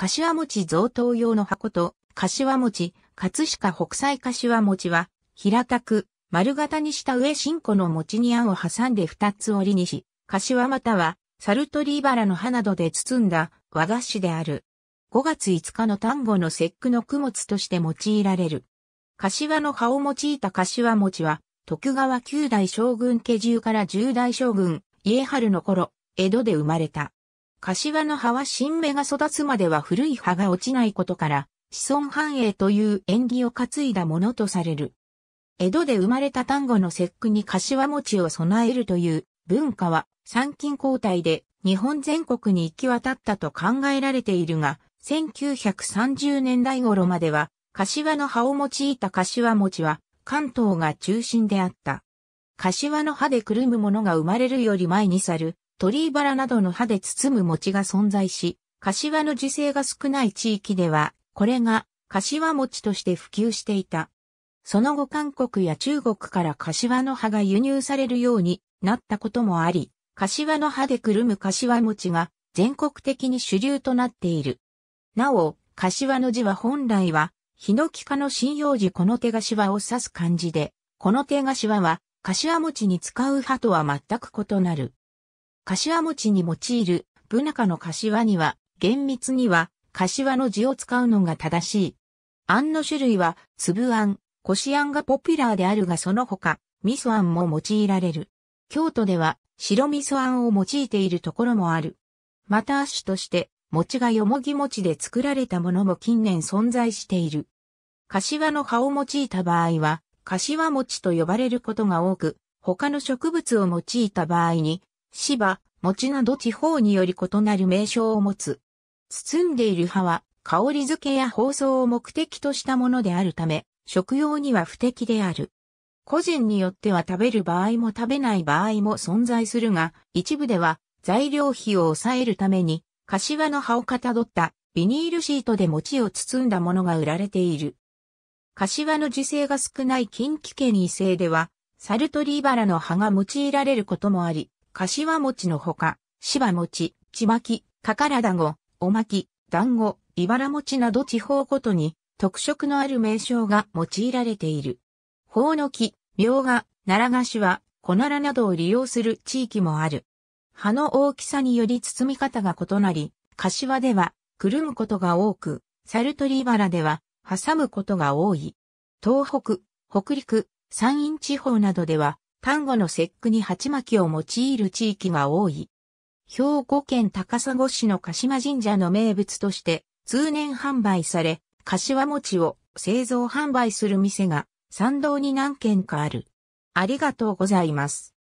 柏餅贈答用の箱と、柏餅、葛飾北斎柏餅は、平たく、丸型にした上新子の餅にあんを挟んで二つ折りにし、柏または、サルトリーバラの葉などで包んだ和菓子である。5月5日の単語の節句の供物として用いられる。柏の葉を用いた柏餅は、徳川九代将軍家中から十代将軍、家春の頃、江戸で生まれた。柏の葉は新芽が育つまでは古い葉が落ちないことから、子孫繁栄という縁起を担いだものとされる。江戸で生まれた単語の節句に柏餅を備えるという文化は参勤交代で日本全国に行き渡ったと考えられているが、1930年代頃までは柏の葉を用いた柏餅は関東が中心であった。柏の葉でくるむものが生まれるより前に去る鳥バラなどの葉で包む餅が存在し、柏の樹勢が少ない地域では、これが柏餅として普及していた。その後韓国や中国から柏の葉が輸入されるようになったこともあり、柏の葉でくるむ柏餅が全国的に主流となっている。なお、柏の字は本来は、ヒノキ科の針葉樹この手柏を指す漢字で、この手柏は、柏餅に使う葉とは全く異なる。柏餅に用いる、ブナカの柏には、厳密には、柏の字を使うのが正しい。餡の種類は、粒餡、こし餡がポピュラーであるがその他、味噌餡も用いられる。京都では、白味噌餡を用いているところもある。また亜種として、餅がよもぎ餅で作られたものも近年存在している。柏の葉を用いた場合は、柏餅と呼ばれることが多く、他の植物を用いた場合に、芝、餅など地方により異なる名称を持つ。包んでいる葉は香り付けや包装を目的としたものであるため、食用には不適である。個人によっては食べる場合も食べない場合も存在するが、一部では材料費を抑えるために、柏の葉をかたどったビニールシートで餅を包んだものが売られている。柏の樹勢が少ない近畿圏異性では、サルトリーバラの葉が用いられることもあり、柏餅のほか、芝餅、ちまき、かからだご、おまき、団子、茨餅など地方ごとに特色のある名称が用いられている。ほうの木、みょうが、奈良菓子は、小奈良などを利用する地域もある。葉の大きさにより包み方が異なり、柏では、くるむことが多く、サルトリーバラでは、挟むことが多い。東北、北陸、山陰地方などでは、単語の節句に鉢巻きを用いる地域が多い。兵庫県高砂市の鹿島神社の名物として通年販売され、柏餅を製造販売する店が参道に何軒かある。ありがとうございます。